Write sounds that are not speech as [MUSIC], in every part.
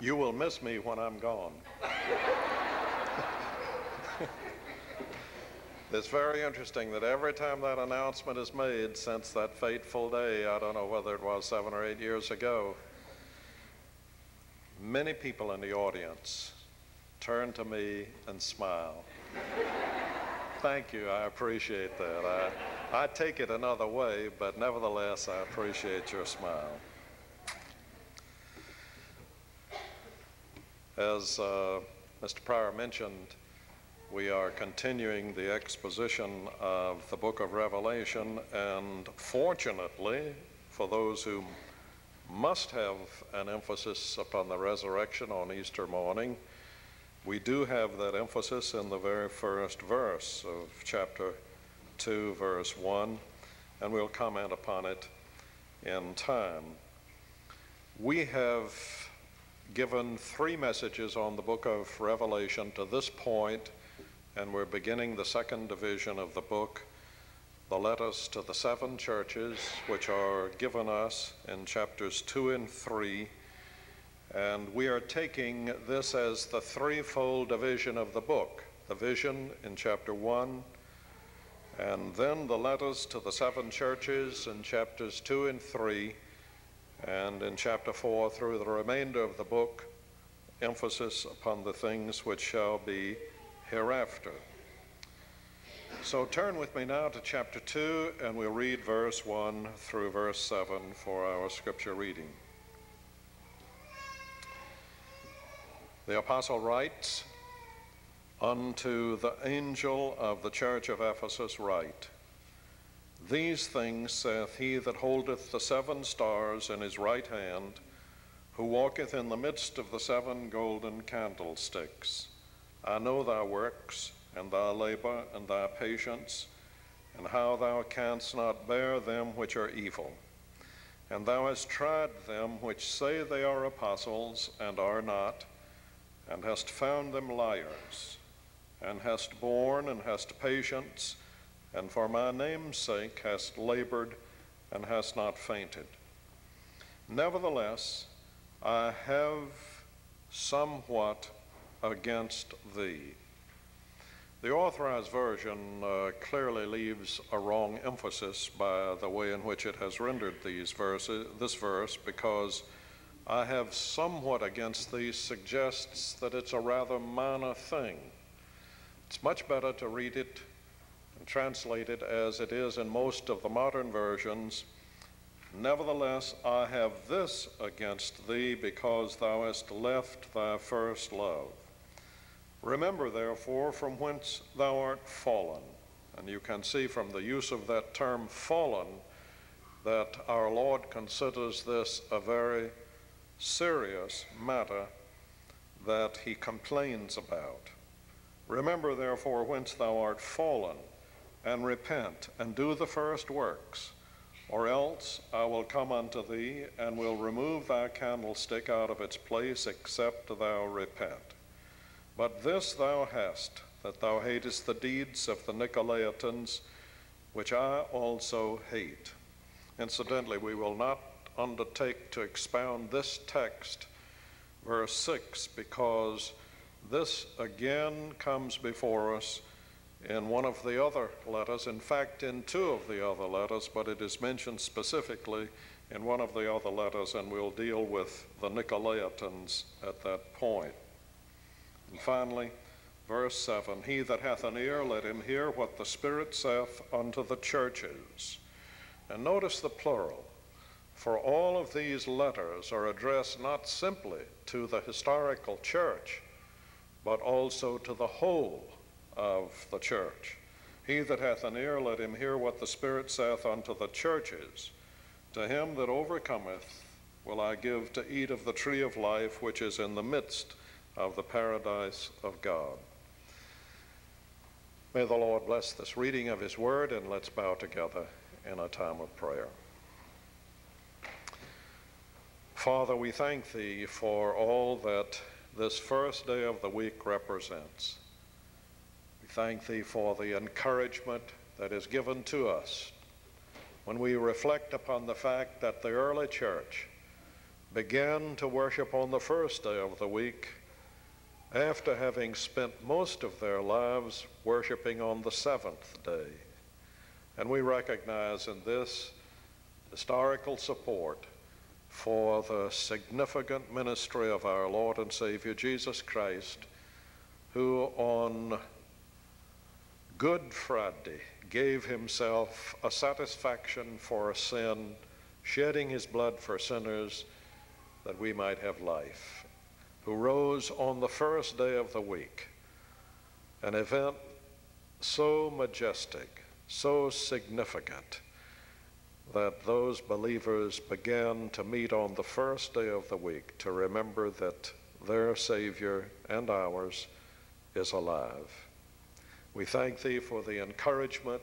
You will miss me when I'm gone. it's very interesting that every time that announcement is made since that fateful day, I don't know whether it was seven or eight years ago, many people in the audience turn to me and smile. Thank you, I appreciate that. I, I take it another way, but nevertheless, I appreciate your smile. As uh, Mr. Pryor mentioned, we are continuing the exposition of the book of Revelation, and fortunately, for those who must have an emphasis upon the resurrection on Easter morning, we do have that emphasis in the very first verse of chapter 2, verse 1, and we'll comment upon it in time. We have given three messages on the book of Revelation to this point, and we're beginning the second division of the book, the letters to the seven churches, which are given us in chapters 2 and 3. And we are taking this as the threefold division of the book. The vision in chapter 1, and then the letters to the seven churches in chapters 2 and 3 and in chapter 4 through the remainder of the book, emphasis upon the things which shall be hereafter. So turn with me now to chapter 2, and we'll read verse 1 through verse 7 for our scripture reading. The apostle writes, Unto the angel of the church of Ephesus write, these things saith he that holdeth the seven stars in his right hand, who walketh in the midst of the seven golden candlesticks. I know thy works, and thy labor, and thy patience, and how thou canst not bear them which are evil. And thou hast tried them which say they are apostles, and are not, and hast found them liars, and hast borne, and hast patience, and for my name's sake hast labored and hast not fainted. Nevertheless, I have somewhat against thee. The authorized version uh, clearly leaves a wrong emphasis by the way in which it has rendered these verses, this verse because I have somewhat against thee suggests that it's a rather minor thing. It's much better to read it translated as it is in most of the modern versions Nevertheless, I have this against thee because thou hast left thy first love. Remember, therefore, from whence thou art fallen. And you can see from the use of that term fallen that our Lord considers this a very serious matter that he complains about. Remember, therefore, whence thou art fallen and repent and do the first works, or else I will come unto thee and will remove thy candlestick out of its place, except thou repent. But this thou hast, that thou hatest the deeds of the Nicolaitans, which I also hate. Incidentally, we will not undertake to expound this text, verse 6, because this again comes before us in one of the other letters, in fact, in two of the other letters, but it is mentioned specifically in one of the other letters, and we'll deal with the Nicolaitans at that point. And finally, verse 7 He that hath an ear, let him hear what the Spirit saith unto the churches. And notice the plural. For all of these letters are addressed not simply to the historical church, but also to the whole of the church. He that hath an ear, let him hear what the Spirit saith unto the churches. To him that overcometh will I give to eat of the tree of life which is in the midst of the paradise of God. May the Lord bless this reading of his word, and let's bow together in a time of prayer. Father, we thank thee for all that this first day of the week represents thank thee for the encouragement that is given to us when we reflect upon the fact that the early church began to worship on the first day of the week after having spent most of their lives worshiping on the seventh day. And we recognize in this historical support for the significant ministry of our Lord and Savior Jesus Christ, who on Good Friday gave himself a satisfaction for sin, shedding his blood for sinners that we might have life, who rose on the first day of the week, an event so majestic, so significant, that those believers began to meet on the first day of the week to remember that their Savior and ours is alive. We thank Thee for the encouragement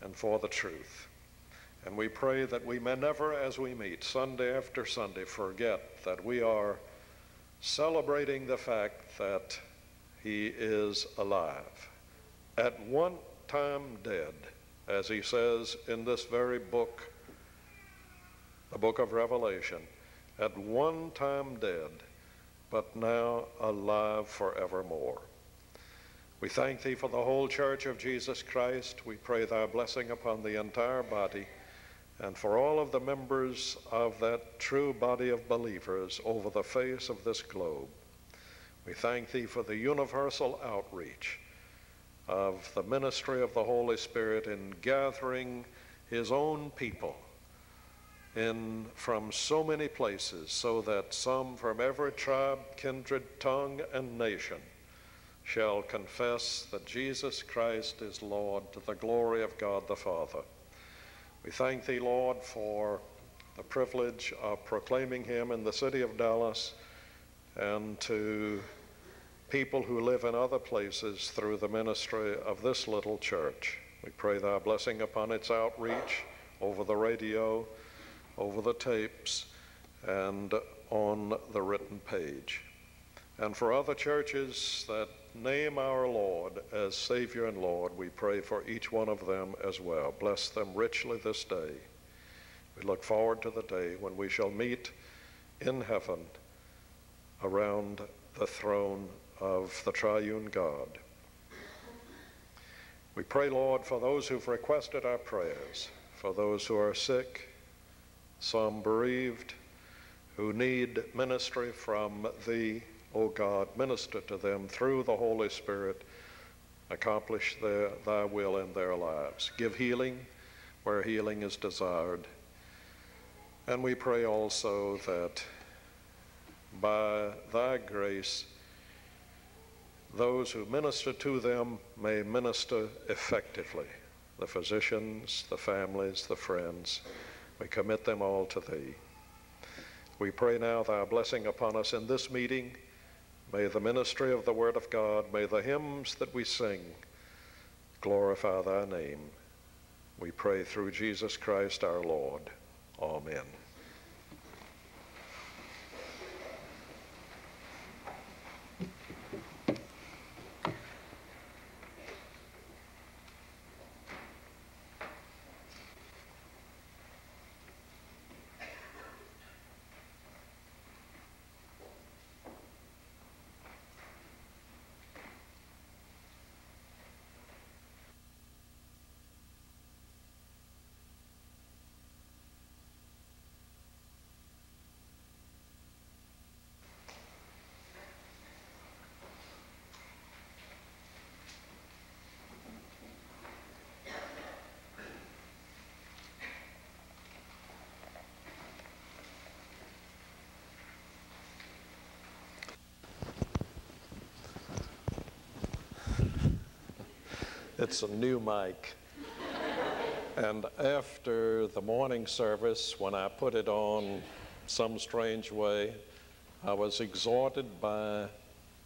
and for the truth. And we pray that we may never, as we meet Sunday after Sunday, forget that we are celebrating the fact that He is alive. At one time dead, as He says in this very book, the book of Revelation, at one time dead, but now alive forevermore. We thank Thee for the whole church of Jesus Christ. We pray Thy blessing upon the entire body and for all of the members of that true body of believers over the face of this globe. We thank Thee for the universal outreach of the ministry of the Holy Spirit in gathering His own people in from so many places so that some from every tribe, kindred, tongue, and nation shall confess that Jesus Christ is Lord to the glory of God the Father. We thank Thee, Lord, for the privilege of proclaiming Him in the city of Dallas and to people who live in other places through the ministry of this little church. We pray Thy blessing upon its outreach over the radio, over the tapes, and on the written page. And for other churches that name our Lord as Savior and Lord, we pray for each one of them as well. Bless them richly this day. We look forward to the day when we shall meet in heaven around the throne of the triune God. We pray, Lord, for those who've requested our prayers, for those who are sick, some bereaved, who need ministry from Thee O God, minister to them through the Holy Spirit. Accomplish their, thy will in their lives. Give healing where healing is desired. And we pray also that by thy grace, those who minister to them may minister effectively. The physicians, the families, the friends, we commit them all to thee. We pray now thy blessing upon us in this meeting May the ministry of the Word of God, may the hymns that we sing glorify thy name. We pray through Jesus Christ our Lord. Amen. It's a new mic. And after the morning service, when I put it on some strange way, I was exhorted by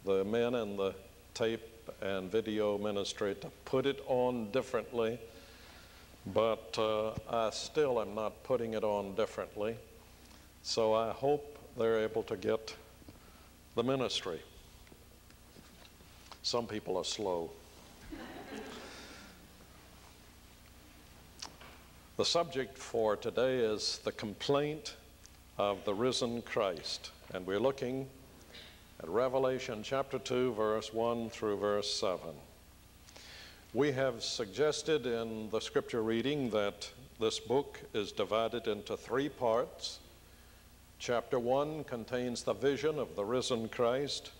the men in the tape and video ministry to put it on differently, but uh, I still am not putting it on differently. So I hope they're able to get the ministry. Some people are slow. The subject for today is the complaint of the risen Christ. And we're looking at Revelation chapter 2, verse 1 through verse 7. We have suggested in the scripture reading that this book is divided into three parts. Chapter 1 contains the vision of the risen Christ.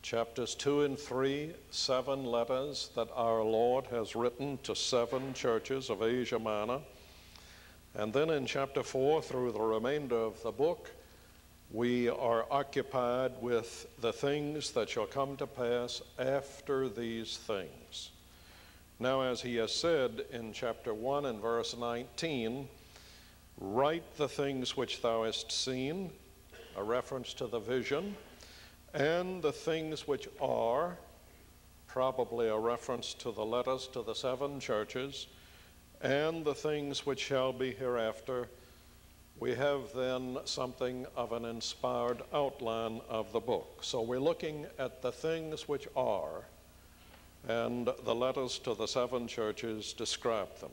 Chapters 2 and 3, seven letters that our Lord has written to seven churches of Asia Minor. And then in chapter 4 through the remainder of the book, we are occupied with the things that shall come to pass after these things. Now, as he has said in chapter 1 and verse 19, write the things which thou hast seen, a reference to the vision, and the things which are, probably a reference to the letters to the seven churches, and the things which shall be hereafter. We have then something of an inspired outline of the book. So we're looking at the things which are and the letters to the seven churches describe them.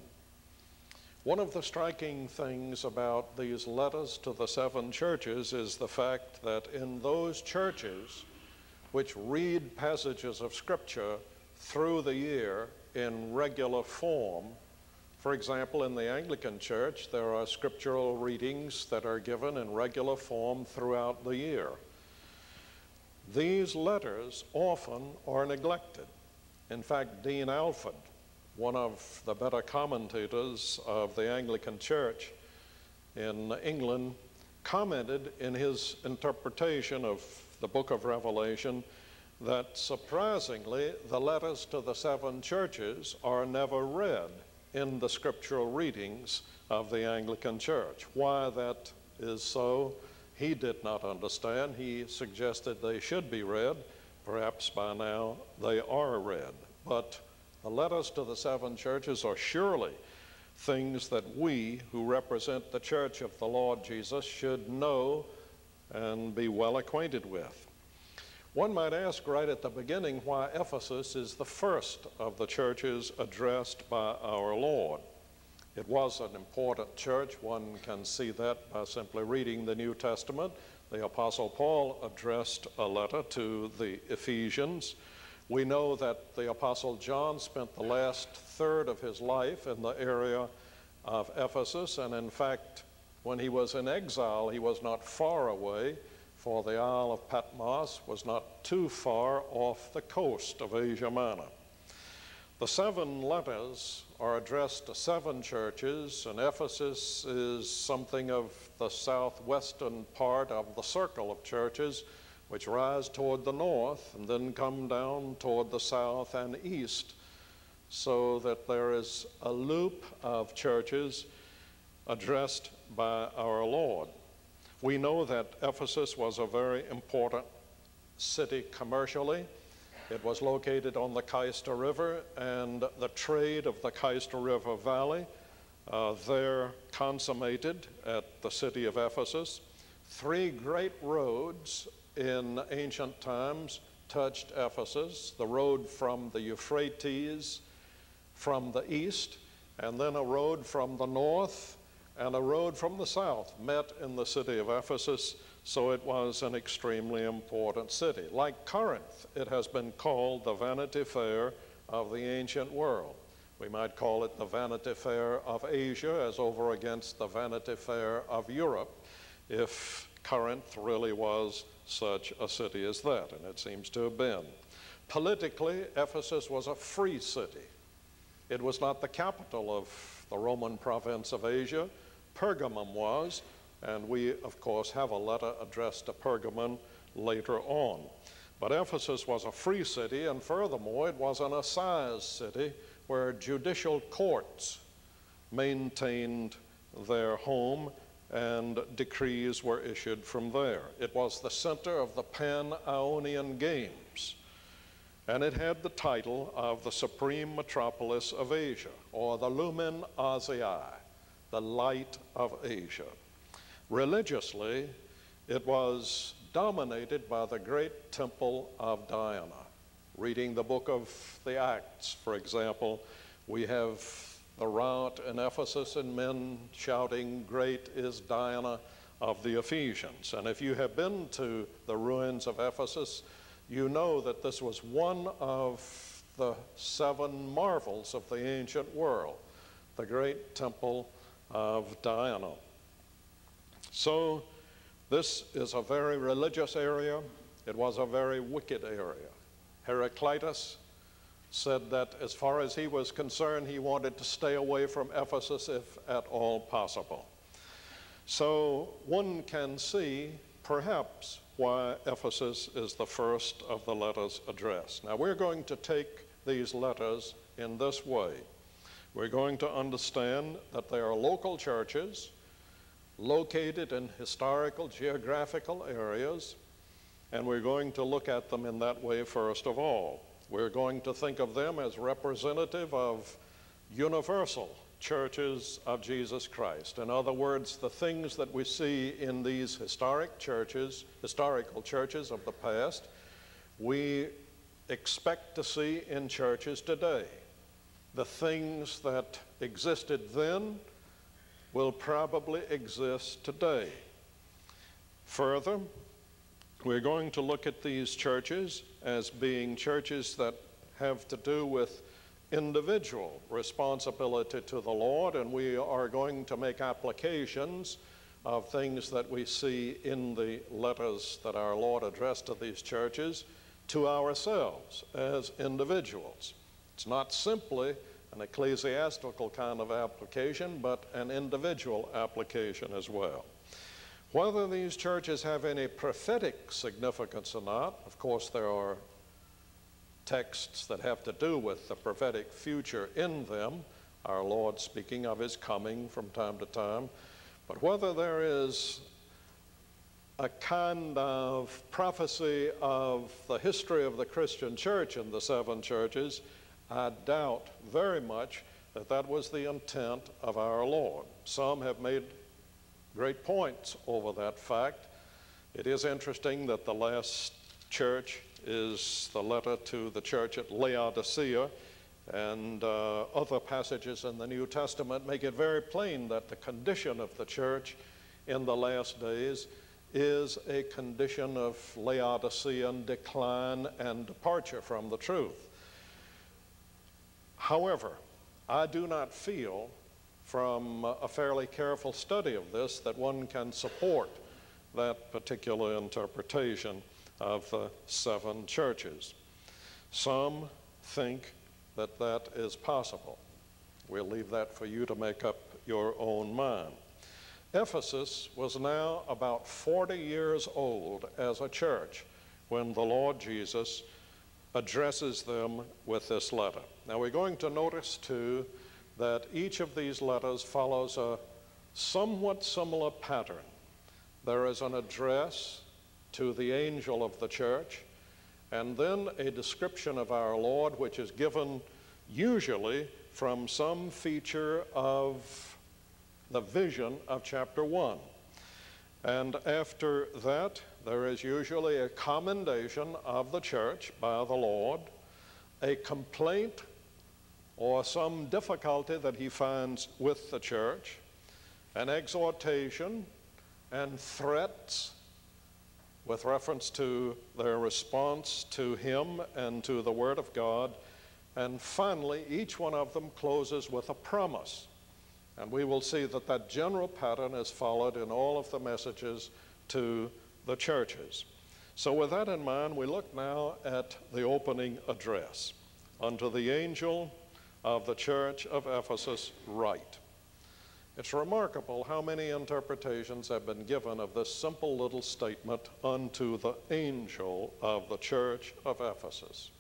One of the striking things about these letters to the seven churches is the fact that in those churches which read passages of Scripture through the year in regular form, for example, in the Anglican Church, there are scriptural readings that are given in regular form throughout the year. These letters often are neglected. In fact, Dean Alford, one of the better commentators of the Anglican Church in England, commented in his interpretation of the book of Revelation that surprisingly, the letters to the seven churches are never read in the scriptural readings of the Anglican Church. Why that is so, he did not understand. He suggested they should be read. Perhaps by now they are read. But the letters to the seven churches are surely things that we who represent the church of the Lord Jesus should know and be well acquainted with. One might ask right at the beginning why Ephesus is the first of the churches addressed by our Lord. It was an important church. One can see that by simply reading the New Testament. The Apostle Paul addressed a letter to the Ephesians. We know that the Apostle John spent the last third of his life in the area of Ephesus, and in fact, when he was in exile, he was not far away, for the Isle of Patmos was not too far off the coast of Asia Minor. The seven letters are addressed to seven churches, and Ephesus is something of the southwestern part of the circle of churches which rise toward the north and then come down toward the south and east, so that there is a loop of churches addressed by our Lord. We know that Ephesus was a very important city commercially. It was located on the Cayster River, and the trade of the Cayster River Valley uh, there consummated at the city of Ephesus. Three great roads in ancient times touched Ephesus the road from the Euphrates from the east, and then a road from the north and a road from the south met in the city of Ephesus so it was an extremely important city. Like Corinth, it has been called the Vanity Fair of the ancient world. We might call it the Vanity Fair of Asia as over against the Vanity Fair of Europe if Corinth really was such a city as that, and it seems to have been. Politically, Ephesus was a free city. It was not the capital of the Roman province of Asia. Pergamum was, and we, of course, have a letter addressed to Pergamon later on. But Ephesus was a free city, and furthermore, it was an assize city where judicial courts maintained their home and decrees were issued from there. It was the center of the Pan Ionian Games, and it had the title of the supreme metropolis of Asia, or the Lumen Asiae, the light of Asia. Religiously, it was dominated by the great temple of Diana. Reading the book of the Acts, for example, we have the rout in Ephesus and men shouting, Great is Diana of the Ephesians. And if you have been to the ruins of Ephesus, you know that this was one of the seven marvels of the ancient world, the great temple of Diana. So, this is a very religious area. It was a very wicked area. Heraclitus said that as far as he was concerned, he wanted to stay away from Ephesus if at all possible. So one can see perhaps why Ephesus is the first of the letters addressed. Now we're going to take these letters in this way. We're going to understand that they are local churches located in historical, geographical areas, and we're going to look at them in that way first of all. We're going to think of them as representative of universal churches of Jesus Christ. In other words, the things that we see in these historic churches, historical churches of the past, we expect to see in churches today. The things that existed then will probably exist today. Further, we're going to look at these churches as being churches that have to do with individual responsibility to the Lord, and we are going to make applications of things that we see in the letters that our Lord addressed to these churches to ourselves as individuals. It's not simply an ecclesiastical kind of application, but an individual application as well. Whether these churches have any prophetic significance or not, of course, there are texts that have to do with the prophetic future in them, our Lord speaking of his coming from time to time, but whether there is a kind of prophecy of the history of the Christian church in the seven churches, I doubt very much that that was the intent of our Lord. Some have made great points over that fact. It is interesting that the last church is the letter to the church at Laodicea, and uh, other passages in the New Testament make it very plain that the condition of the church in the last days is a condition of Laodicean decline and departure from the truth. However, I do not feel from a fairly careful study of this that one can support that particular interpretation of the seven churches. Some think that that is possible. We'll leave that for you to make up your own mind. Ephesus was now about 40 years old as a church when the Lord Jesus addresses them with this letter. Now we're going to notice too that each of these letters follows a somewhat similar pattern. There is an address to the angel of the church, and then a description of our Lord, which is given usually from some feature of the vision of chapter 1. And after that, there is usually a commendation of the church by the Lord, a complaint or some difficulty that he finds with the church, an exhortation, and threats with reference to their response to him and to the Word of God. And finally, each one of them closes with a promise. And we will see that that general pattern is followed in all of the messages to the churches. So, with that in mind, we look now at the opening address. Unto the angel of the church of Ephesus, write. It's remarkable how many interpretations have been given of this simple little statement unto the angel of the church of Ephesus.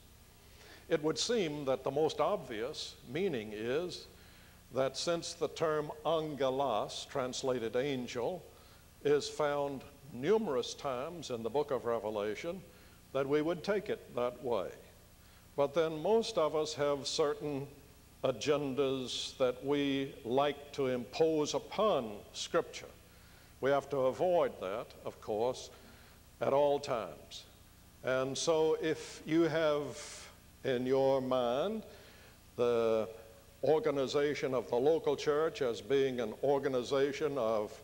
It would seem that the most obvious meaning is that since the term angelos, translated angel, is found numerous times in the book of Revelation, that we would take it that way. But then most of us have certain agendas that we like to impose upon Scripture. We have to avoid that, of course, at all times. And so if you have in your mind the organization of the local church as being an organization of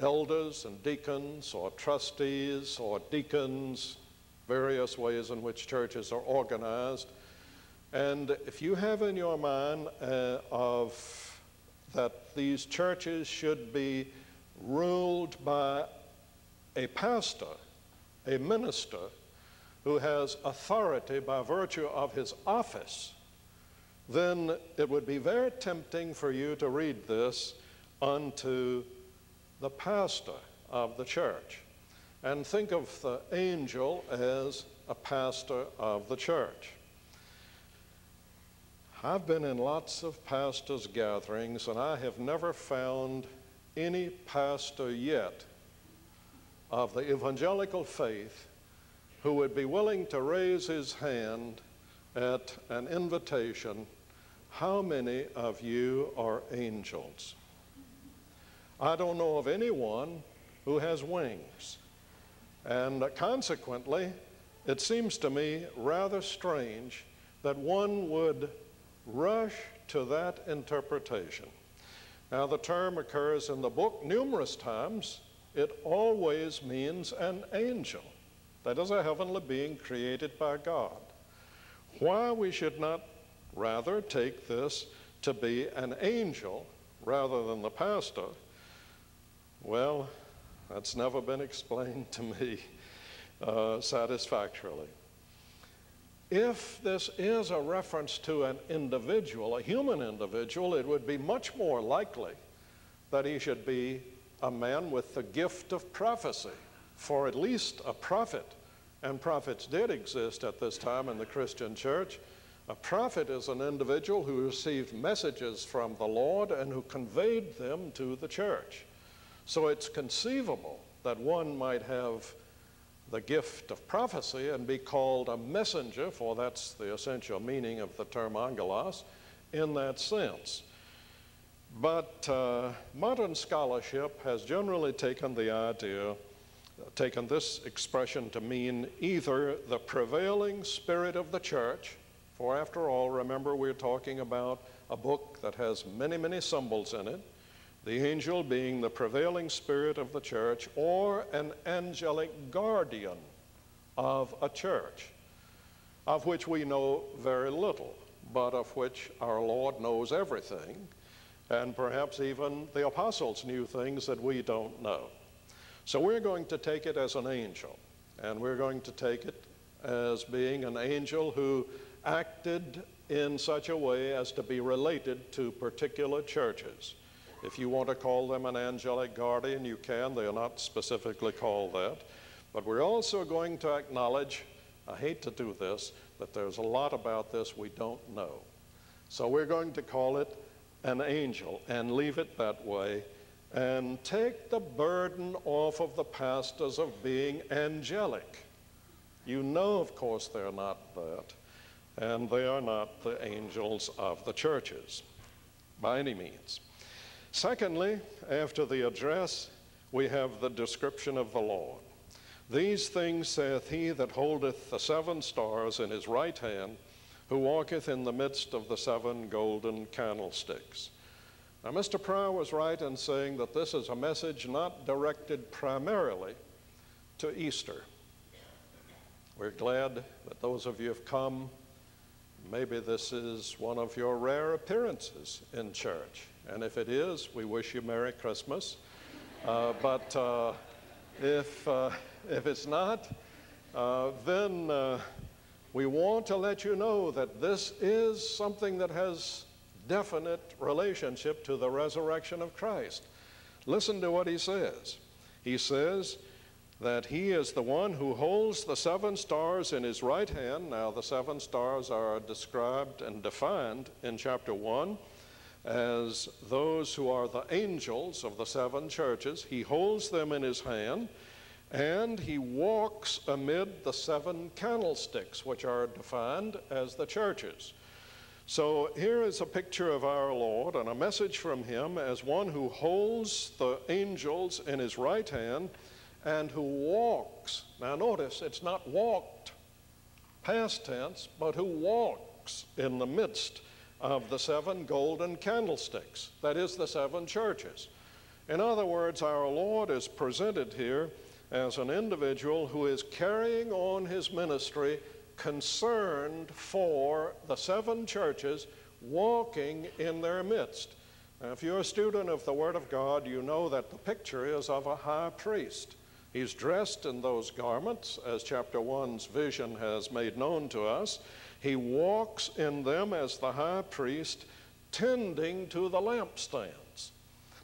elders and deacons or trustees or deacons, various ways in which churches are organized. And if you have in your mind uh, of that these churches should be ruled by a pastor, a minister, who has authority by virtue of his office, then it would be very tempting for you to read this unto the pastor of the church and think of the angel as a pastor of the church. I've been in lots of pastors' gatherings and I have never found any pastor yet of the evangelical faith who would be willing to raise his hand at an invitation, How many of you are angels? I don't know of anyone who has wings. And consequently, it seems to me rather strange that one would rush to that interpretation. Now, the term occurs in the book numerous times. It always means an angel. That is a heavenly being created by God. Why we should not rather take this to be an angel rather than the pastor, well, that's never been explained to me uh, satisfactorily. If this is a reference to an individual, a human individual, it would be much more likely that he should be a man with the gift of prophecy for at least a prophet, and prophets did exist at this time in the Christian church. A prophet is an individual who received messages from the Lord and who conveyed them to the church. So it's conceivable that one might have the gift of prophecy and be called a messenger, for that's the essential meaning of the term angelos, in that sense. But uh, modern scholarship has generally taken the idea taken this expression to mean either the prevailing spirit of the church, for after all, remember we're talking about a book that has many, many symbols in it, the angel being the prevailing spirit of the church, or an angelic guardian of a church, of which we know very little, but of which our Lord knows everything, and perhaps even the apostles knew things that we don't know. So we're going to take it as an angel, and we're going to take it as being an angel who acted in such a way as to be related to particular churches. If you want to call them an angelic guardian, you can. They are not specifically called that. But we're also going to acknowledge, I hate to do this, that there's a lot about this we don't know. So we're going to call it an angel and leave it that way and take the burden off of the pastors of being angelic. You know, of course, they're not that, and they are not the angels of the churches by any means. Secondly, after the address, we have the description of the Lord. These things saith he that holdeth the seven stars in his right hand, who walketh in the midst of the seven golden candlesticks. Now, Mr. Pryor was right in saying that this is a message not directed primarily to Easter. We're glad that those of you have come. Maybe this is one of your rare appearances in church. And if it is, we wish you Merry Christmas. Uh, but uh, if, uh, if it's not, uh, then uh, we want to let you know that this is something that has definite relationship to the resurrection of Christ. Listen to what he says. He says that he is the one who holds the seven stars in his right hand. Now, the seven stars are described and defined in chapter 1 as those who are the angels of the seven churches. He holds them in his hand and he walks amid the seven candlesticks, which are defined as the churches. So here is a picture of our Lord and a message from him as one who holds the angels in his right hand and who walks. Now, notice it's not walked past tense, but who walks in the midst of the seven golden candlesticks. That is, the seven churches. In other words, our Lord is presented here as an individual who is carrying on his ministry concerned for the seven churches walking in their midst. Now, if you're a student of the Word of God, you know that the picture is of a high priest. He's dressed in those garments, as chapter 1's vision has made known to us. He walks in them as the high priest, tending to the lampstands.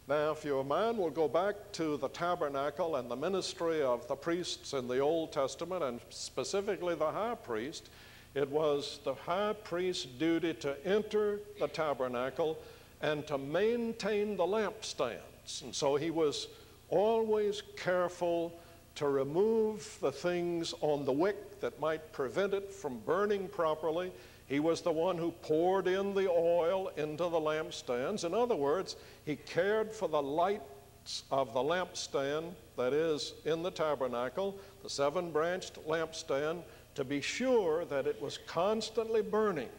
Now, if your mind will go back to the tabernacle and the ministry of the priests in the Old Testament, and specifically the high priest, it was the high priest's duty to enter the tabernacle and to maintain the lampstands. And so he was always careful to remove the things on the wick that might prevent it from burning properly. He was the one who poured in the oil into the lampstands. In other words, he cared for the lights of the lampstand that is in the tabernacle, the seven branched lampstand, to be sure that it was constantly burning.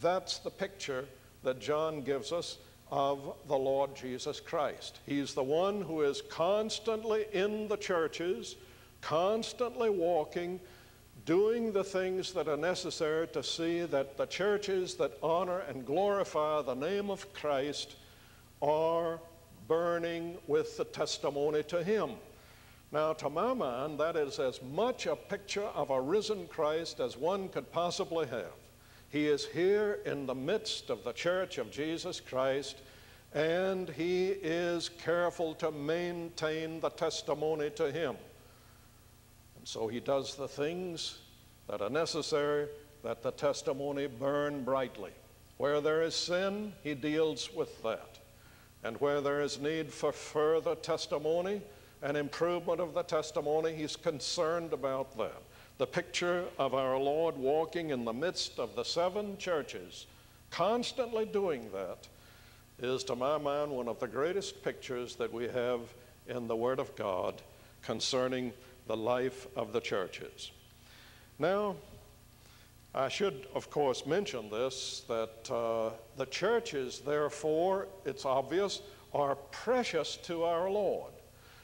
That's the picture that John gives us of the Lord Jesus Christ. He's the one who is constantly in the churches, constantly walking, doing the things that are necessary to see that the churches that honor and glorify the name of Christ are burning with the testimony to Him. Now, to my mind, that is as much a picture of a risen Christ as one could possibly have. He is here in the midst of the church of Jesus Christ, and he is careful to maintain the testimony to him. And so he does the things that are necessary that the testimony burn brightly. Where there is sin, he deals with that. And where there is need for further testimony, and improvement of the testimony, he's concerned about that. The picture of our Lord walking in the midst of the seven churches, constantly doing that, is to my mind one of the greatest pictures that we have in the Word of God concerning the life of the churches. Now, I should, of course, mention this that uh, the churches, therefore, it's obvious, are precious to our Lord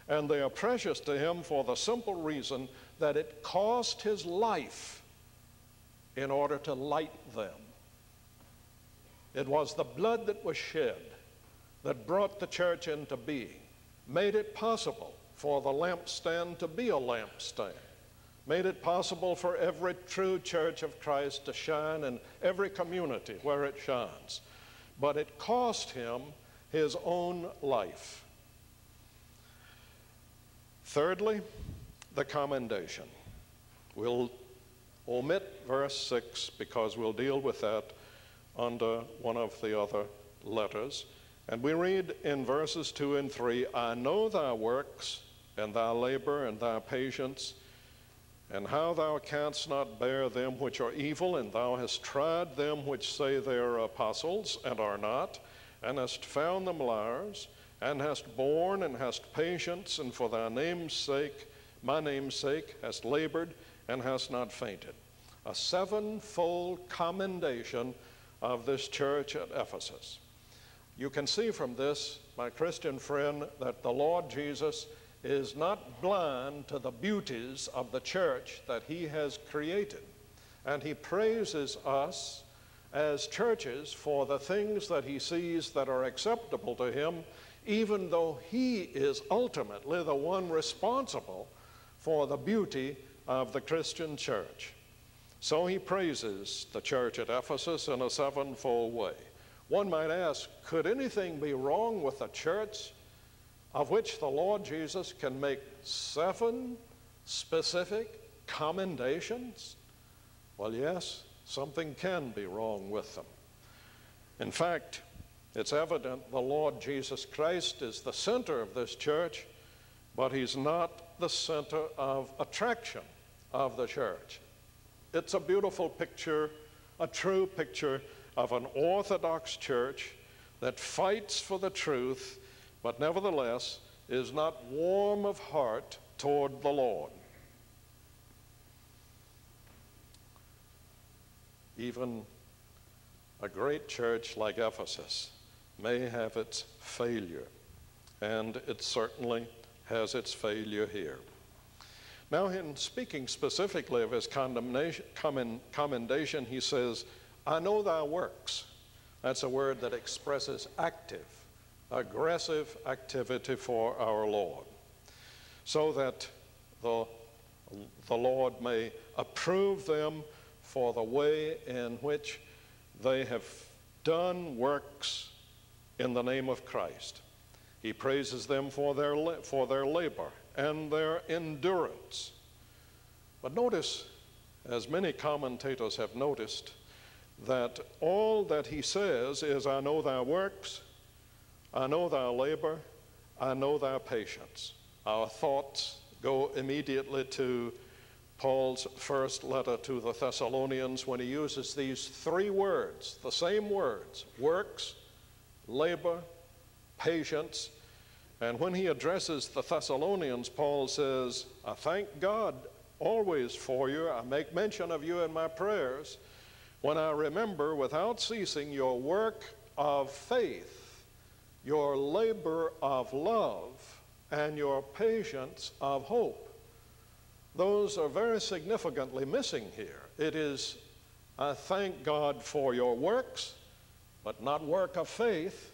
and they are precious to him for the simple reason that it cost his life in order to light them. It was the blood that was shed that brought the church into being, made it possible for the lampstand to be a lampstand, made it possible for every true church of Christ to shine in every community where it shines. But it cost him his own life. Thirdly, the commendation. We'll omit verse 6 because we'll deal with that under one of the other letters. And we read in verses 2 and 3 I know thy works, and thy labor, and thy patience, and how thou canst not bear them which are evil, and thou hast tried them which say they are apostles, and are not, and hast found them liars and hast borne and hast patience, and for thy name's sake, my name's sake, hast labored and hast not fainted. A sevenfold commendation of this church at Ephesus. You can see from this, my Christian friend, that the Lord Jesus is not blind to the beauties of the church that he has created. And he praises us as churches for the things that he sees that are acceptable to him even though he is ultimately the one responsible for the beauty of the Christian church. So he praises the church at Ephesus in a sevenfold way. One might ask, could anything be wrong with a church of which the Lord Jesus can make seven specific commendations? Well, yes, something can be wrong with them. In fact, it's evident the Lord Jesus Christ is the center of this church, but he's not the center of attraction of the church. It's a beautiful picture, a true picture of an Orthodox church that fights for the truth, but nevertheless is not warm of heart toward the Lord. Even a great church like Ephesus may have its failure. and it certainly has its failure here. Now, in speaking specifically of his commendation, he says, I know thy works. That's a word that expresses active, aggressive activity for our Lord, so that the, the Lord may approve them for the way in which they have done works in the name of Christ. He praises them for their, for their labor and their endurance. But notice, as many commentators have noticed, that all that he says is, I know thy works, I know thy labor, I know thy patience. Our thoughts go immediately to Paul's first letter to the Thessalonians when he uses these three words, the same words works, labor, patience. And when he addresses the Thessalonians, Paul says, I thank God always for you. I make mention of you in my prayers when I remember without ceasing your work of faith, your labor of love, and your patience of hope. Those are very significantly missing here. It is, I thank God for your works, but not work of faith.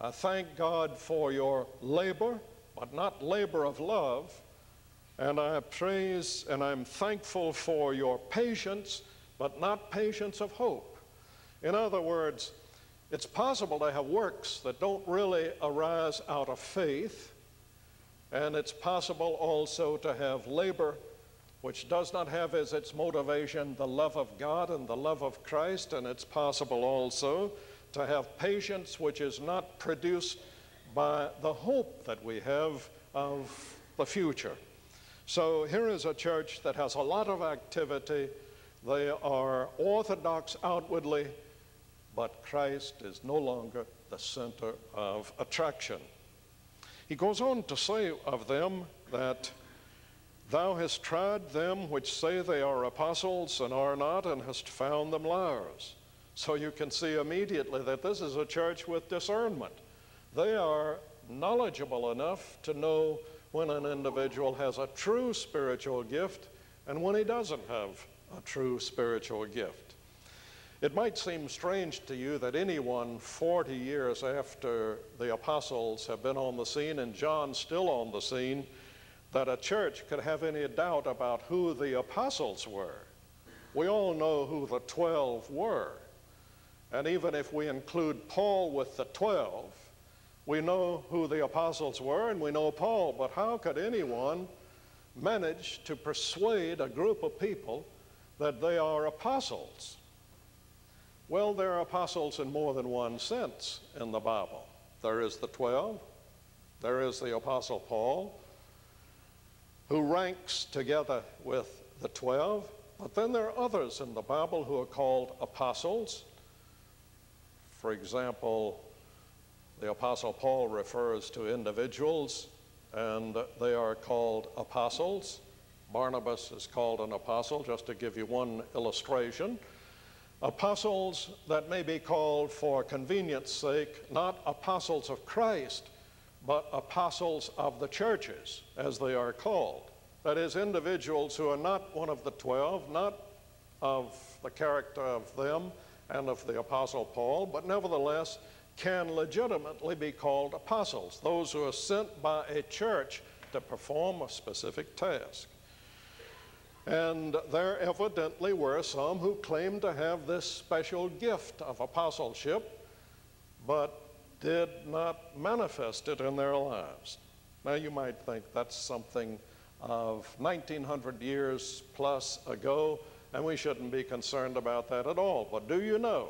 I thank God for your labor, but not labor of love. And I praise and I'm thankful for your patience, but not patience of hope. In other words, it's possible to have works that don't really arise out of faith, and it's possible also to have labor which does not have as its motivation the love of God and the love of Christ, and it's possible also to have patience which is not produced by the hope that we have of the future. So here is a church that has a lot of activity. They are orthodox outwardly, but Christ is no longer the center of attraction. He goes on to say of them that thou hast tried them which say they are apostles and are not, and hast found them liars. So you can see immediately that this is a church with discernment. They are knowledgeable enough to know when an individual has a true spiritual gift and when he doesn't have a true spiritual gift. It might seem strange to you that anyone 40 years after the apostles have been on the scene and John still on the scene, that a church could have any doubt about who the apostles were. We all know who the 12 were. And even if we include Paul with the 12, we know who the apostles were and we know Paul, but how could anyone manage to persuade a group of people that they are apostles? Well, there are apostles in more than one sense in the Bible. There is the 12, there is the apostle Paul, who ranks together with the 12, but then there are others in the Bible who are called apostles. For example, the Apostle Paul refers to individuals, and they are called apostles. Barnabas is called an apostle, just to give you one illustration. Apostles that may be called for convenience sake, not apostles of Christ, but apostles of the churches, as they are called. That is, individuals who are not one of the twelve, not of the character of them, and of the Apostle Paul, but nevertheless can legitimately be called apostles, those who are sent by a church to perform a specific task. And there evidently were some who claimed to have this special gift of apostleship, but did not manifest it in their lives. Now, you might think that's something of 1900 years plus ago, and we shouldn't be concerned about that at all. But do you know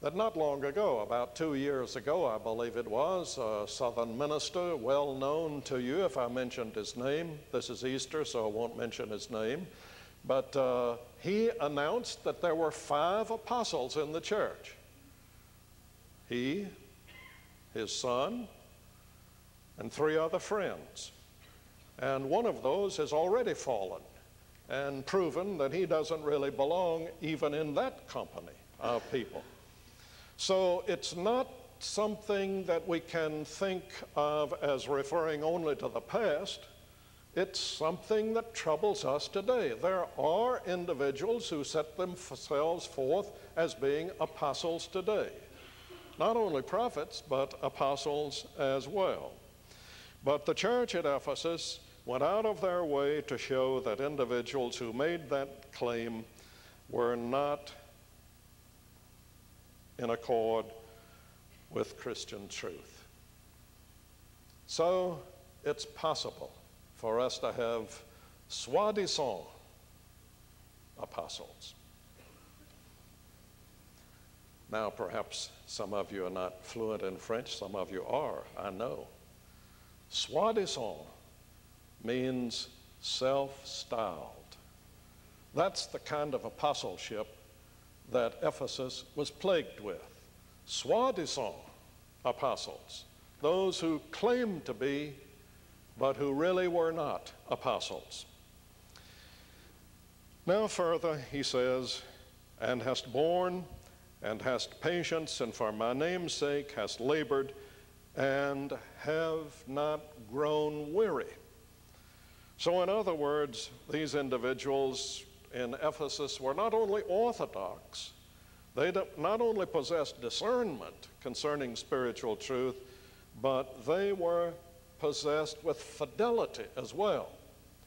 that not long ago, about two years ago, I believe it was, a Southern minister, well known to you if I mentioned his name, this is Easter, so I won't mention his name, but uh, he announced that there were five apostles in the church. He, his son, and three other friends. And one of those has already fallen and proven that he doesn't really belong even in that company of people. So it's not something that we can think of as referring only to the past. It's something that troubles us today. There are individuals who set themselves forth as being apostles today. Not only prophets, but apostles as well. But the church at Ephesus went out of their way to show that individuals who made that claim were not in accord with Christian truth. So it's possible for us to have soi-disant apostles. Now, perhaps some of you are not fluent in French, some of you are, I know. Soi-disant means self styled. That's the kind of apostleship that Ephesus was plagued with. Soi-disant apostles, those who claimed to be but who really were not apostles. Now, further, he says, and hast borne, and hast patience, and for my name's sake hast labored, and have not grown weary. So, in other words, these individuals in Ephesus were not only orthodox, they not only possessed discernment concerning spiritual truth, but they were possessed with fidelity as well.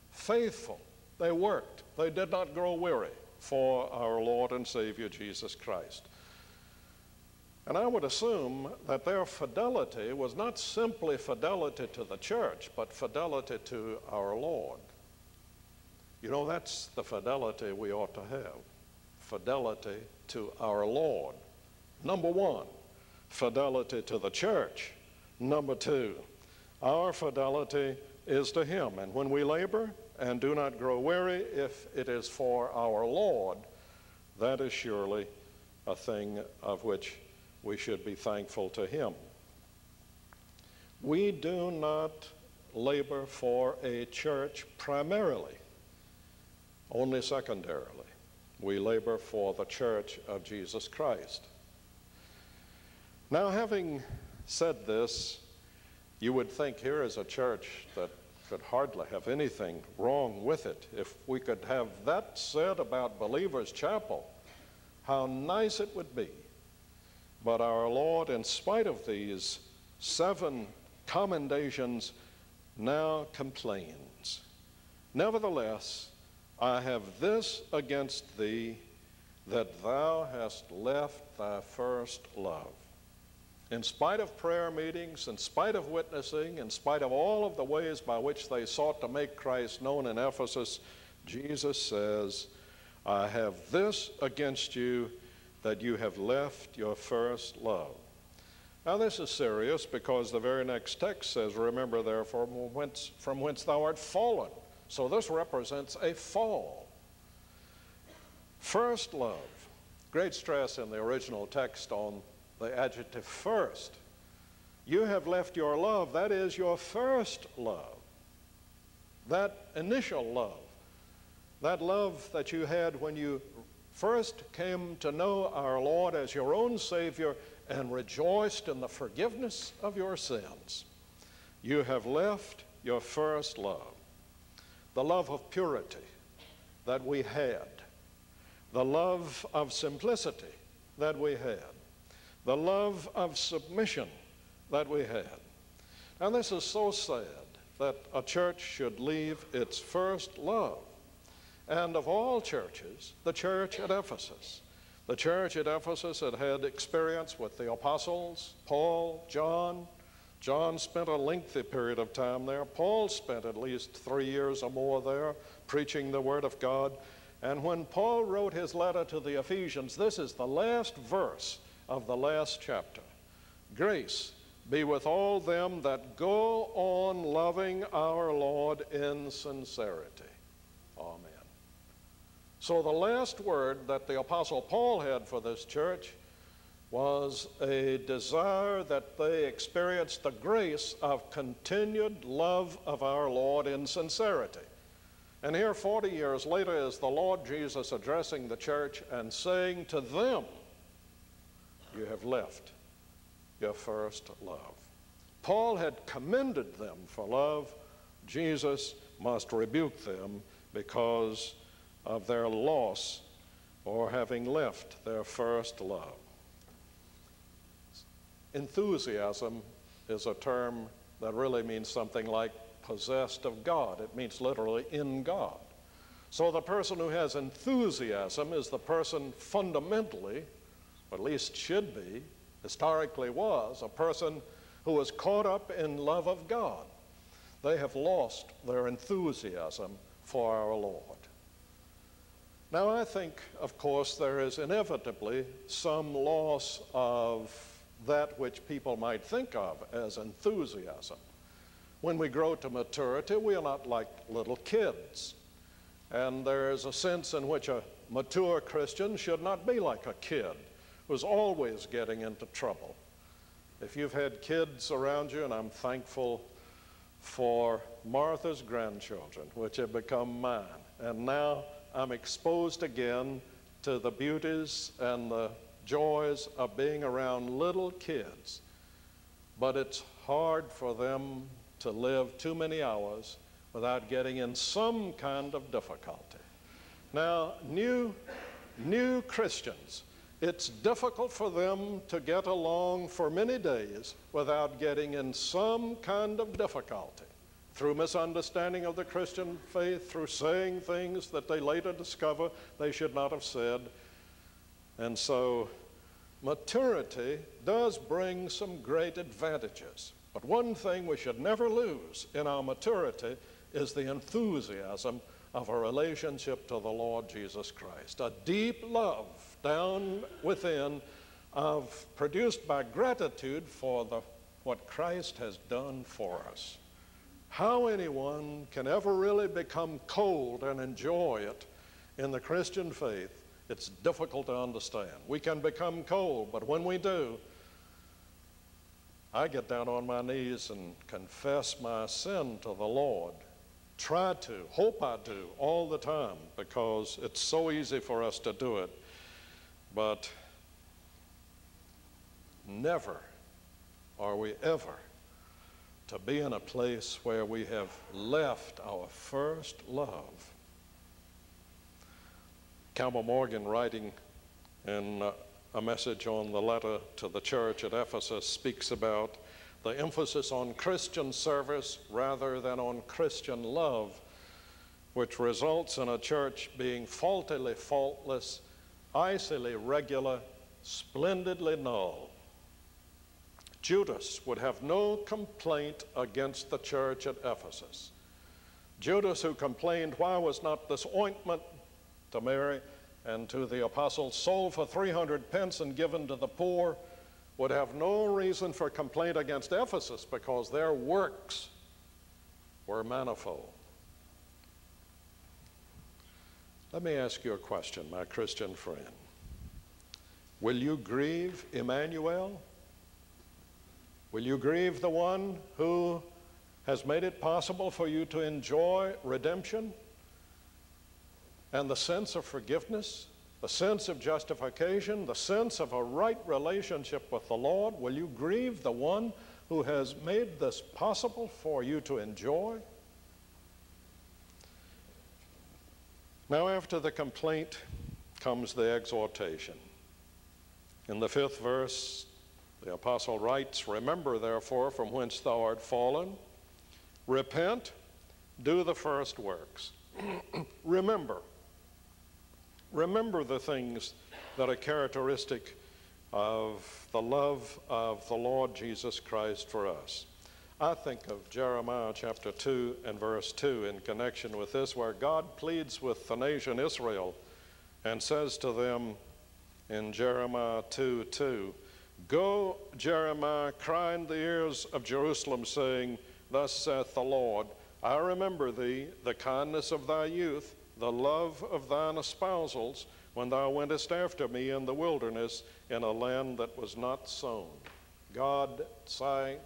Faithful. They worked. They did not grow weary for our Lord and Savior Jesus Christ. And I would assume that their fidelity was not simply fidelity to the church, but fidelity to our Lord. You know, that's the fidelity we ought to have fidelity to our Lord. Number one, fidelity to the church. Number two, our fidelity is to Him. And when we labor and do not grow weary, if it is for our Lord, that is surely a thing of which we should be thankful to Him. We do not labor for a church primarily, only secondarily. We labor for the church of Jesus Christ. Now, having said this, you would think here is a church that could hardly have anything wrong with it. If we could have that said about Believers Chapel, how nice it would be. But our Lord, in spite of these seven commendations, now complains. Nevertheless, I have this against thee, that thou hast left thy first love in spite of prayer meetings, in spite of witnessing, in spite of all of the ways by which they sought to make Christ known in Ephesus, Jesus says, I have this against you that you have left your first love. Now, this is serious because the very next text says, Remember therefore from whence, from whence thou art fallen. So this represents a fall. First love. Great stress in the original text on the adjective first. You have left your love, that is your first love, that initial love, that love that you had when you first came to know our Lord as your own Savior and rejoiced in the forgiveness of your sins. You have left your first love, the love of purity that we had, the love of simplicity that we had the love of submission that we had. And this is so sad that a church should leave its first love. And of all churches, the church at Ephesus. The church at Ephesus had had experience with the apostles, Paul, John. John spent a lengthy period of time there. Paul spent at least three years or more there preaching the Word of God. And when Paul wrote his letter to the Ephesians, this is the last verse of the last chapter. Grace be with all them that go on loving our Lord in sincerity. So, the last word that the Apostle Paul had for this church was a desire that they experience the grace of continued love of our Lord in sincerity. And here, 40 years later, is the Lord Jesus addressing the church and saying to them, you have left your first love. Paul had commended them for love. Jesus must rebuke them because of their loss or having left their first love. Enthusiasm is a term that really means something like possessed of God. It means literally in God. So the person who has enthusiasm is the person fundamentally, or at least should be, historically was, a person who was caught up in love of God. They have lost their enthusiasm for our Lord. Now, I think, of course, there is inevitably some loss of that which people might think of as enthusiasm. When we grow to maturity, we are not like little kids. And there is a sense in which a mature Christian should not be like a kid who's always getting into trouble. If you've had kids around you, and I'm thankful for Martha's grandchildren, which have become mine, and now I'm exposed again to the beauties and the joys of being around little kids. But it's hard for them to live too many hours without getting in some kind of difficulty. Now, new, new Christians, it's difficult for them to get along for many days without getting in some kind of difficulty through misunderstanding of the Christian faith, through saying things that they later discover they should not have said. And so, maturity does bring some great advantages. But one thing we should never lose in our maturity is the enthusiasm of a relationship to the Lord Jesus Christ. A deep love down within of produced by gratitude for the, what Christ has done for us. How anyone can ever really become cold and enjoy it in the Christian faith, it's difficult to understand. We can become cold, but when we do, I get down on my knees and confess my sin to the Lord. Try to, hope I do, all the time, because it's so easy for us to do it. But never are we ever to be in a place where we have left our first love. Campbell Morgan, writing in uh, a message on the letter to the church at Ephesus speaks about the emphasis on Christian service rather than on Christian love, which results in a church being faultily faultless, icily regular, splendidly null. Judas would have no complaint against the church at Ephesus. Judas, who complained, Why was not this ointment to Mary and to the apostles sold for 300 pence and given to the poor, would have no reason for complaint against Ephesus because their works were manifold. Let me ask you a question, my Christian friend. Will you grieve Emmanuel? Will you grieve the one who has made it possible for you to enjoy redemption? and the sense of forgiveness, the sense of justification, the sense of a right relationship with the Lord? Will you grieve the one who has made this possible for you to enjoy? Now, after the complaint comes the exhortation. In the fifth verse, the apostle writes, Remember, therefore, from whence thou art fallen, repent, do the first works. [CLEARS THROAT] Remember, remember the things that are characteristic of the love of the Lord Jesus Christ for us. I think of Jeremiah chapter 2 and verse 2 in connection with this, where God pleads with the nation Israel and says to them in Jeremiah 2 2, Go, Jeremiah, cry in the ears of Jerusalem, saying, Thus saith the Lord, I remember thee, the kindness of thy youth the love of thine espousals when thou wentest after me in the wilderness in a land that was not sown. God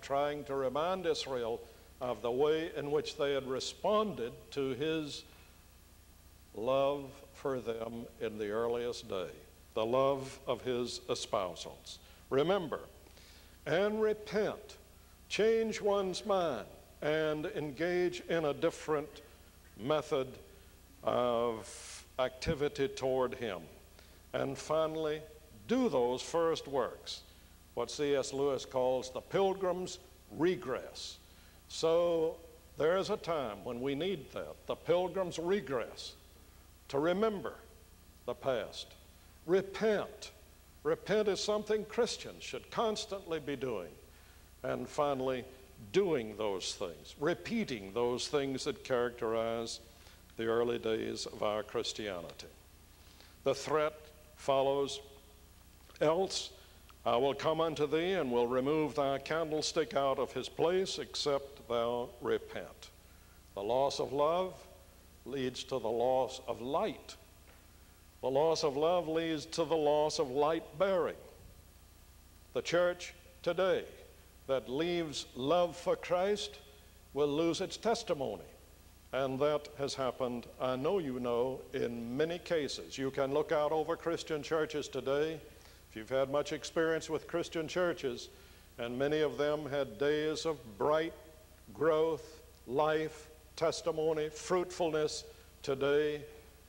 trying to remind Israel of the way in which they had responded to his love for them in the earliest day, the love of his espousals. Remember, and repent, change one's mind, and engage in a different method of activity toward Him. And finally, do those first works, what C.S. Lewis calls the pilgrim's regress. So there is a time when we need that, the pilgrim's regress, to remember the past. Repent. Repent is something Christians should constantly be doing. And finally, doing those things, repeating those things that characterize the early days of our Christianity. The threat follows, else I will come unto thee and will remove thy candlestick out of his place, except thou repent. The loss of love leads to the loss of light. The loss of love leads to the loss of light bearing. The church today that leaves love for Christ will lose its testimony. And that has happened, I know you know, in many cases. You can look out over Christian churches today. If you've had much experience with Christian churches, and many of them had days of bright growth, life, testimony, fruitfulness, today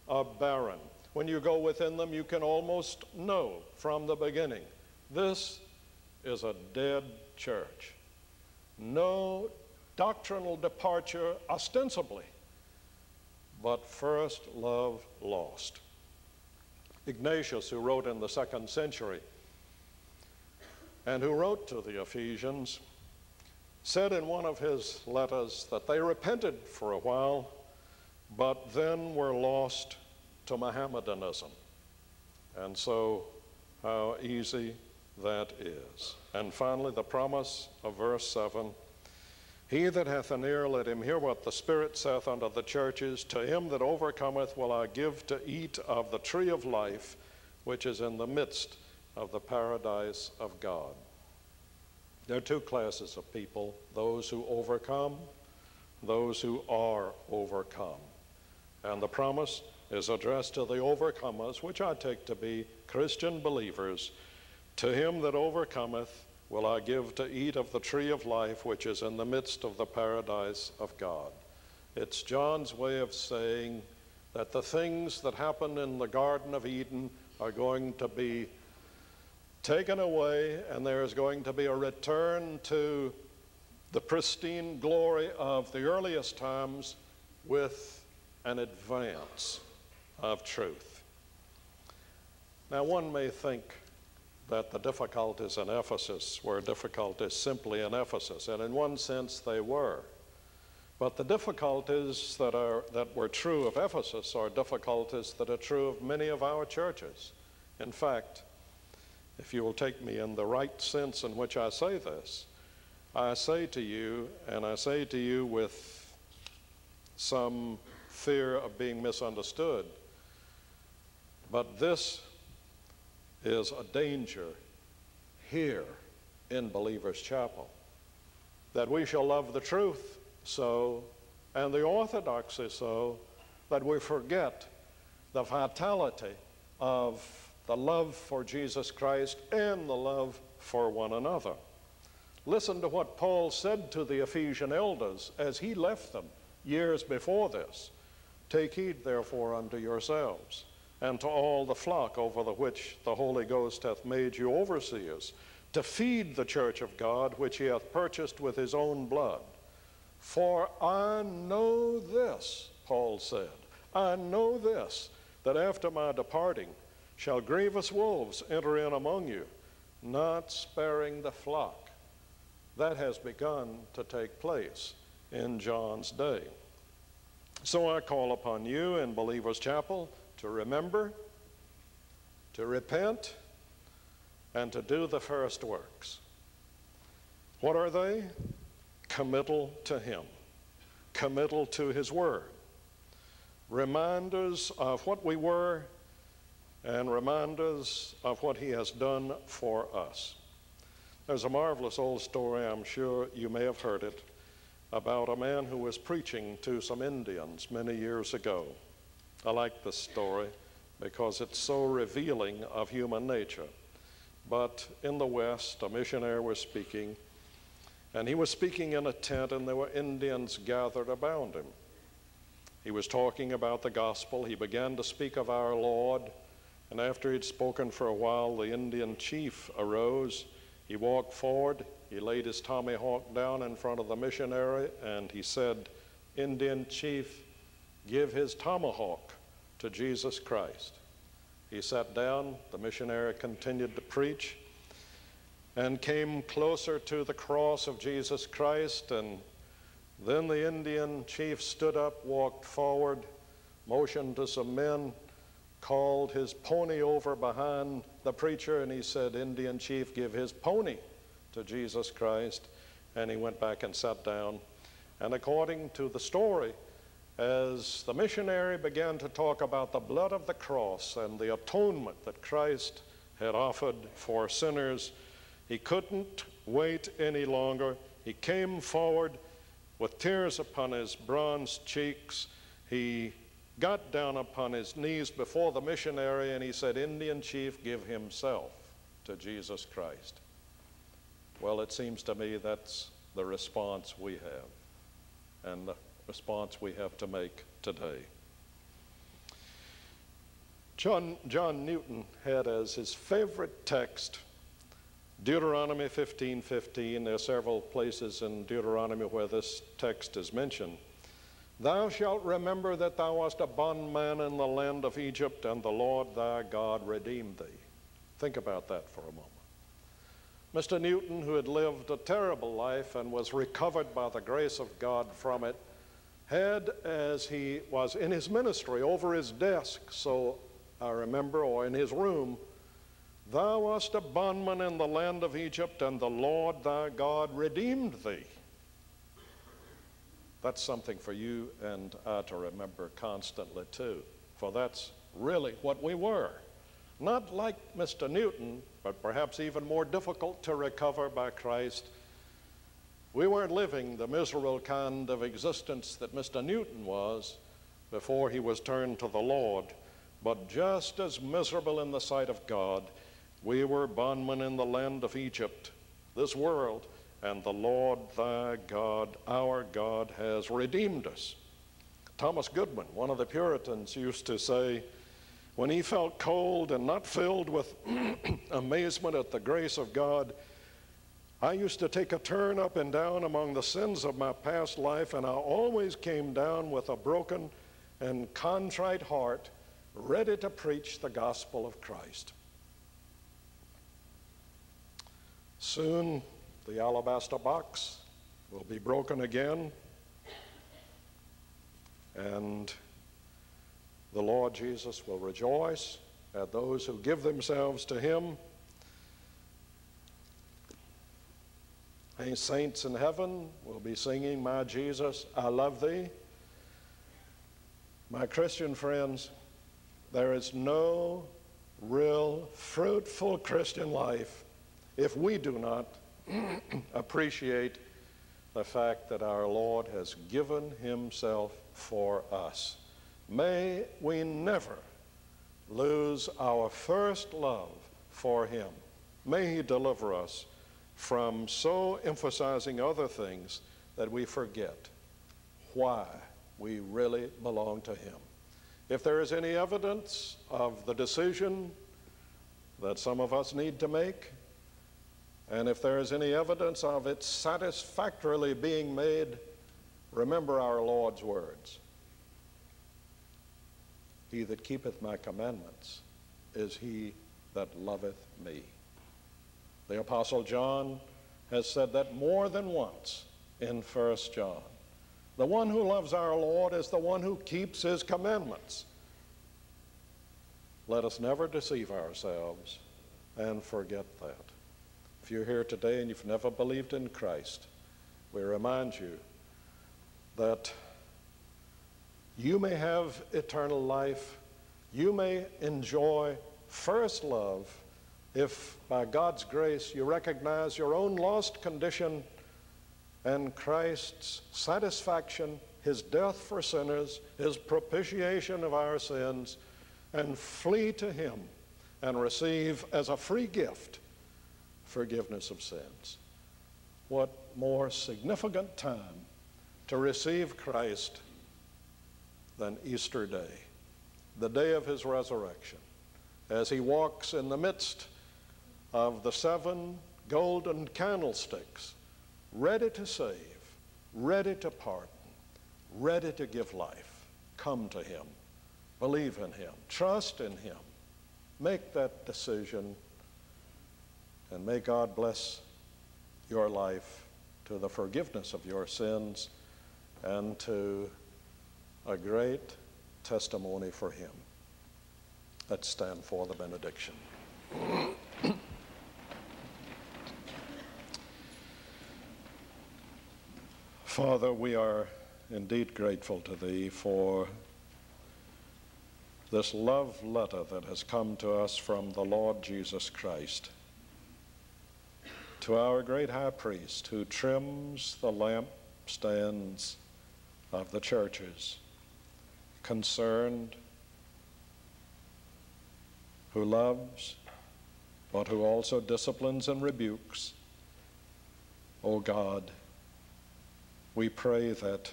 are barren. When you go within them, you can almost know from the beginning this is a dead church. No doctrinal departure ostensibly, but first love lost. Ignatius, who wrote in the second century and who wrote to the Ephesians, said in one of his letters that they repented for a while, but then were lost to Mohammedanism. And so, how easy that is. And finally, the promise of verse 7 He that hath an ear, let him hear what the Spirit saith unto the churches. To him that overcometh will I give to eat of the tree of life, which is in the midst of the paradise of God. There are two classes of people those who overcome, those who are overcome. And the promise is addressed to the overcomers, which I take to be Christian believers to him that overcometh will I give to eat of the tree of life which is in the midst of the paradise of God. It's John's way of saying that the things that happened in the Garden of Eden are going to be taken away, and there is going to be a return to the pristine glory of the earliest times with an advance of truth. Now, one may think that the difficulties in Ephesus were difficulties simply in Ephesus, and in one sense they were. But the difficulties that, are, that were true of Ephesus are difficulties that are true of many of our churches. In fact, if you will take me in the right sense in which I say this, I say to you, and I say to you with some fear of being misunderstood, but this is a danger here in Believers Chapel. That we shall love the truth so, and the orthodoxy so, that we forget the vitality of the love for Jesus Christ and the love for one another. Listen to what Paul said to the Ephesian elders as he left them years before this. Take heed, therefore, unto yourselves and to all the flock over the which the Holy Ghost hath made you overseers, to feed the church of God which he hath purchased with his own blood. For I know this, Paul said, I know this, that after my departing shall grievous wolves enter in among you, not sparing the flock. That has begun to take place in John's day. So I call upon you in Believers Chapel to remember, to repent, and to do the first works. What are they? Committal to Him, committal to His Word, reminders of what we were, and reminders of what He has done for us. There's a marvelous old story, I'm sure you may have heard it, about a man who was preaching to some Indians many years ago. I like this story because it's so revealing of human nature. but in the West, a missionary was speaking, and he was speaking in a tent, and there were Indians gathered around him. He was talking about the gospel. He began to speak of our Lord, and after he'd spoken for a while, the Indian chief arose. He walked forward, he laid his tomahawk down in front of the missionary, and he said, Indian chief, give his tomahawk to Jesus Christ. He sat down, the missionary continued to preach, and came closer to the cross of Jesus Christ. And then the Indian chief stood up, walked forward, motioned to some men, called his pony over behind the preacher, and he said, Indian chief, give his pony to Jesus Christ. And he went back and sat down. And according to the story, as the missionary began to talk about the blood of the cross and the atonement that Christ had offered for sinners, he couldn't wait any longer. He came forward with tears upon his bronze cheeks. He got down upon his knees before the missionary and he said, Indian chief, give himself to Jesus Christ. Well, it seems to me that's the response we have. And response we have to make today. John, John Newton had as his favorite text Deuteronomy 15 15. There are several places in Deuteronomy where this text is mentioned. Thou shalt remember that thou wast a bondman in the land of Egypt, and the Lord thy God redeemed thee. Think about that for a moment. Mr. Newton, who had lived a terrible life and was recovered by the grace of God from it, had, as he was in his ministry, over his desk, so I remember, or in his room, Thou wast a bondman in the land of Egypt, and the Lord thy God redeemed thee. That's something for you and I to remember constantly, too, for that's really what we were. Not like Mr. Newton, but perhaps even more difficult to recover by Christ we weren't living the miserable kind of existence that Mr. Newton was before he was turned to the Lord, but just as miserable in the sight of God. We were bondmen in the land of Egypt, this world, and the Lord thy God, our God, has redeemed us. Thomas Goodwin, one of the Puritans, used to say, when he felt cold and not filled with [CLEARS THROAT] amazement at the grace of God, I used to take a turn up and down among the sins of my past life, and I always came down with a broken and contrite heart, ready to preach the gospel of Christ. Soon the alabaster box will be broken again, and the Lord Jesus will rejoice at those who give themselves to Him saints in heaven will be singing, My Jesus, I love thee. My Christian friends, there is no real fruitful Christian life if we do not [CLEARS THROAT] appreciate the fact that our Lord has given himself for us. May we never lose our first love for him. May he deliver us from so emphasizing other things that we forget why we really belong to Him. If there is any evidence of the decision that some of us need to make, and if there is any evidence of it satisfactorily being made, remember our Lord's words He that keepeth my commandments is he that loveth me. The Apostle John has said that more than once in 1 John. The one who loves our Lord is the one who keeps his commandments. Let us never deceive ourselves and forget that. If you're here today and you've never believed in Christ, we remind you that you may have eternal life, you may enjoy first love if by God's grace you recognize your own lost condition and Christ's satisfaction, his death for sinners, his propitiation of our sins, and flee to him and receive as a free gift forgiveness of sins. What more significant time to receive Christ than Easter Day, the day of his resurrection, as he walks in the midst of the seven golden candlesticks, ready to save, ready to pardon, ready to give life. Come to him, believe in him, trust in him, make that decision, and may God bless your life to the forgiveness of your sins and to a great testimony for him. Let's stand for the benediction. Father, we are indeed grateful to Thee for this love letter that has come to us from the Lord Jesus Christ. To our great high priest who trims the lampstands of the churches, concerned, who loves, but who also disciplines and rebukes. O God, we pray that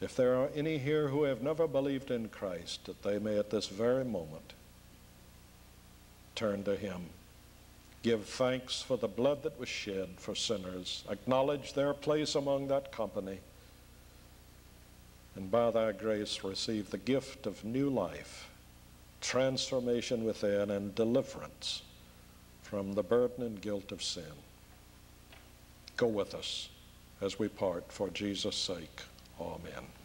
if there are any here who have never believed in Christ, that they may at this very moment turn to Him. Give thanks for the blood that was shed for sinners, acknowledge their place among that company, and by thy grace receive the gift of new life, transformation within, and deliverance from the burden and guilt of sin. Go with us as we part for Jesus' sake. Amen.